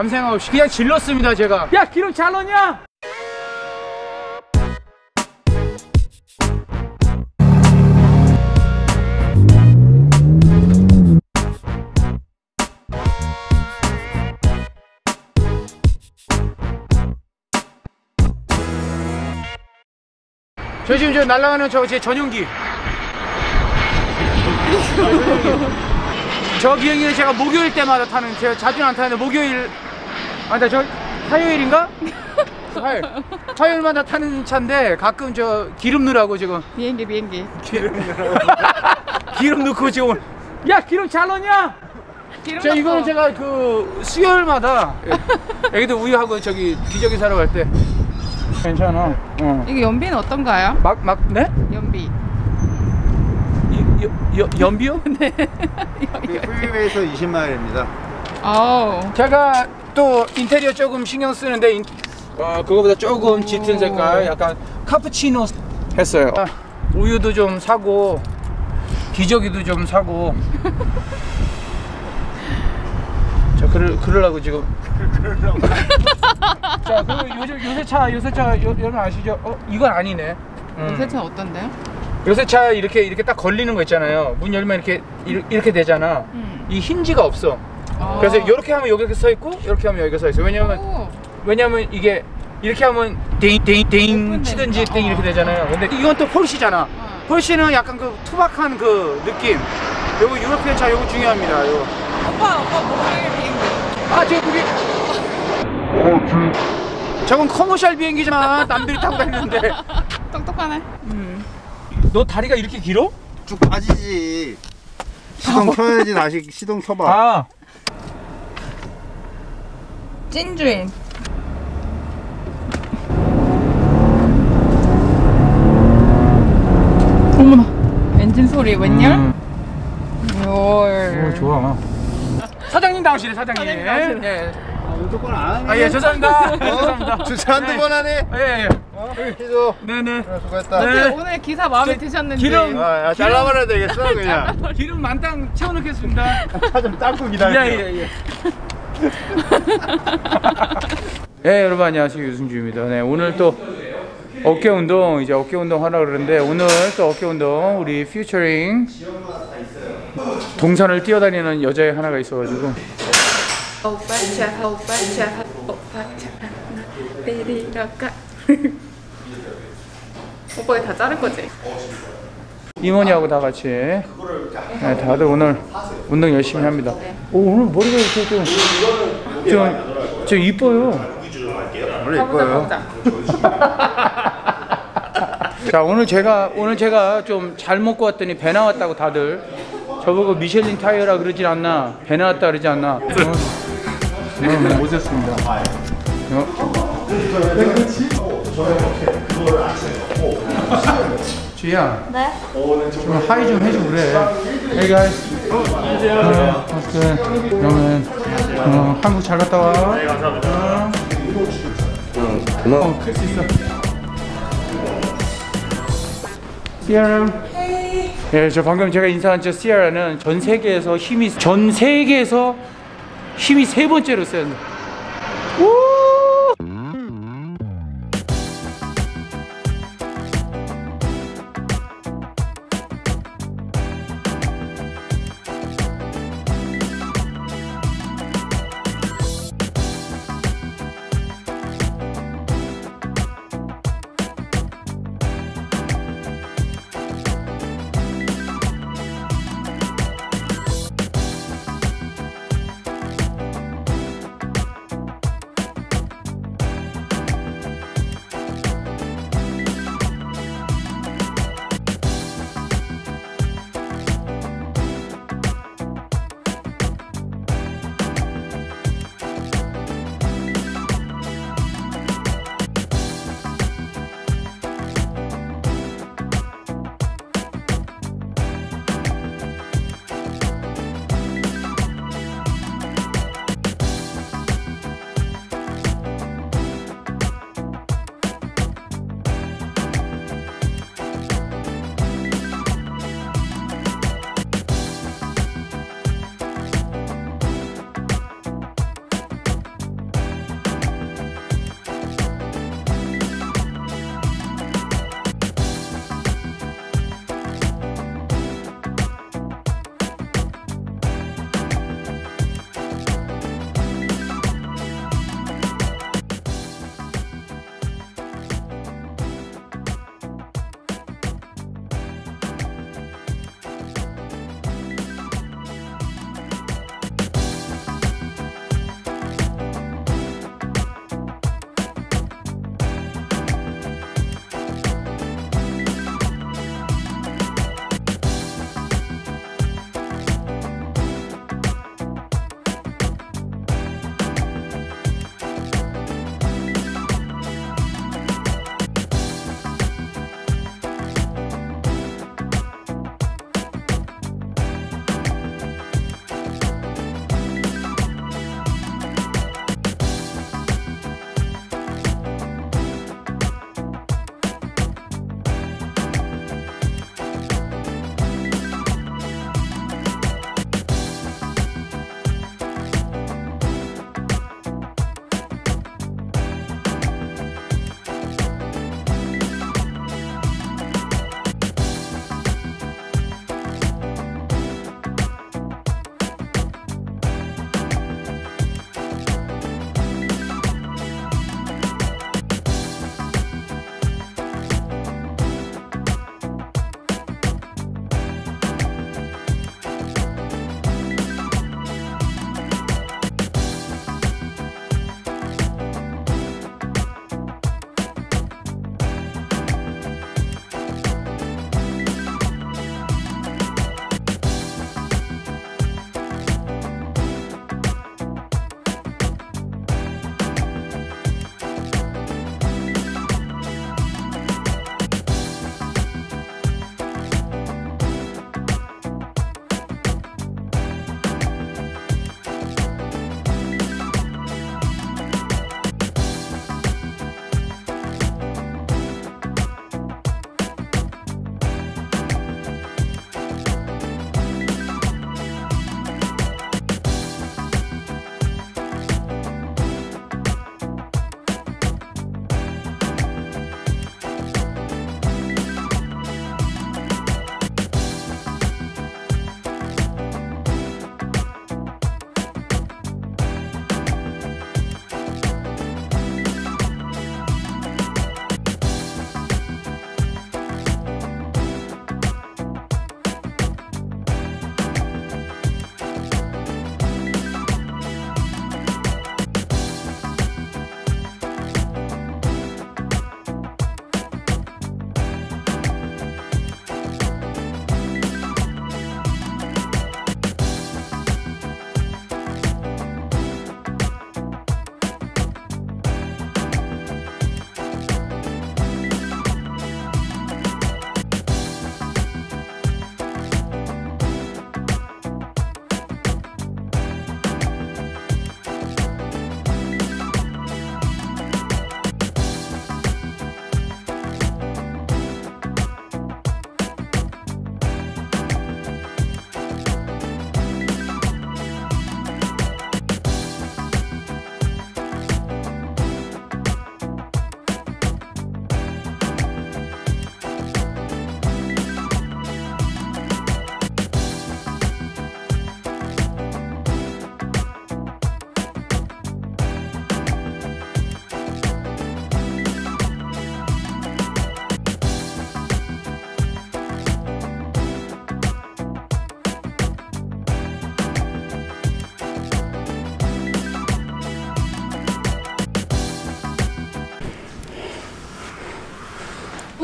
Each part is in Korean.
아무 생각 없이 그냥 질렀습니다 제가 야 기름 잘 넣냐? 저 지금 저 날아가는 저 제 전용기 저 비행기는 제가 목요일 때마다 타는 제가 자주는 안 타는데 목요일 아니다 저 화요일인가? 화요일 화요일마다 타는 차인데 가끔 저 기름 넣으라고 지금 비행기 비행기 기름 넣으라고 기름 넣고 지금 야 기름 잘 넣냐? 기름 저 이거는. 제가 그 수요일마다 예, 애기들 우유하고 저기 기저귀 사러 갈 때 괜찮아 어. 이거 연비는 어떤가요? 막, 막, 네? 연비 이- 여, 여, 연비요? 네 프리웨이에서 20마일입니다. 어우 제가 또 인테리어 조금 신경 쓰는데 인, 어, 그거보다 조금 짙은 색깔 약간 카푸치노 했어요 아, 우유도 좀 사고 기저귀도 좀 사고 자 그러, 그러려고 지금 자 그리고 요즘 요새 차 요새 차 여, 여러분 아시죠? 어 이건 아니네 음. 요새 차 어떤데요? 요새 차 이렇게 이렇게 딱 걸리는 거 있잖아요 문 열면 이렇게 이- 이렇게 되잖아 음. 이 힌지가 없어 그래서 이렇게 하면 여기 서 있고 이렇게 하면 여기 서 있어 왜냐면 오. 왜냐면 이게 이렇게 하면 띵띵띵. 치든지 띵 이렇게 어. 되잖아요. 근데 이건 또 폴시잖아. 어. 폴시는 약간 그 투박한 그 느낌. 요거 유로피언 차 요거 중요합니다. 요거. 오빠 오빠 목요일 비행기 아, 저 그게 저건 커머셜 비행기지만 남들이 타고 다니는데 똑똑하네 너 다리가 이렇게 길어? 쭉 빠지지. 시동 켜야지 다시 시동 켜봐. 아, 찐주인 어머나 엔진 소리 웬열? 음. 열 오, 좋아. 사장님 나오시네, 사장님. 사장님 나오시네. 예. 무조건 안 하네. 아, 예, 죄송합니다. 죄송합니다. 주차 한두 번 하네. 예, 예. 희조. 네네. 수고했다. 네. 오늘 기사 마음에 저- 드셨는데 기름- 아, 야, 잘라버려야 되겠어 그냥. 기름 만땅 채워넣겠습니다. 차 좀 닦고 기다려. 예예예. 예 여러분 안녕하세요. 유승주입니다. 네 오늘 또 어깨 운동 이제 어깨 운동 하라 그러는데 오늘 또 어깨 운동 우리 퓨처링 동산을 뛰어다니는 여자애 하나가 있어가지고. 오빠차 오빠차 오빠차 내리러 가. 오빠 이거 다 자를 거지? 이모니하고 다 같이. 네, 다들 오늘 운동 열심히 합니다. 오 오늘 머리가 이렇게 좀 좀 좀 이뻐요. 원래 이뻐요. 자 오늘 제가 오늘 제가 좀 잘 먹고 왔더니 배 나왔다고 다들. 저보고 미슐린 타이어라 그러진 않나? 배 나왔다 그러지 않나? 어, 어, 오셨습니다. 어. 주희야. 네? 좀 하이 좀 해줘 그래. Hey guys. 어, 어떻게 그러면 어, 한국 잘 갔다 와. 네, 감사합니다. 어, 클수 있어. 시아라 예, 저 방금 제가 인사한 저 시아라는 전 세계에서 힘이 전 세계에서 힘이 세 번째로 센. 우!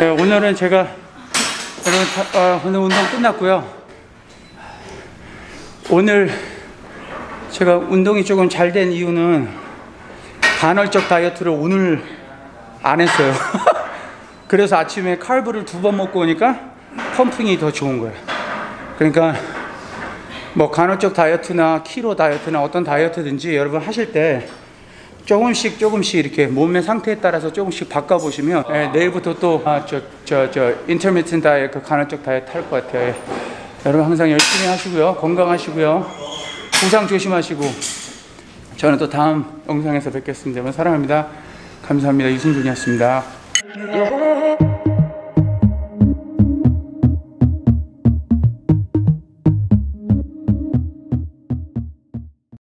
네, 오늘은 제가 여러분 다- 어, 오늘 운동 끝났고요. 오늘 제가 운동이 조금 잘 된 이유는 간헐적 다이어트를 오늘 안 했어요. 그래서 아침에 칼브를 두 번 먹고 오니까 펌핑이 더 좋은 거예요. 그러니까 뭐 간헐적 다이어트나 키로 다이어트나 어떤 다이어트든지 여러분 하실 때 조금씩 조금씩 이렇게 몸의 상태에 따라서 조금씩 바꿔 보시면 예, 내일부터 또저저저 인터미텐트 다이어트 그 간헐적 다이어트 할 것 같아요. 예. 여러분 항상 열심히 하시고요. 건강하시고요. 부상 조심하시고 저는 또 다음 영상에서 뵙겠습니다. 여러분 사랑합니다. 감사합니다. 유승준이었습니다.